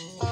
Mm-hmm.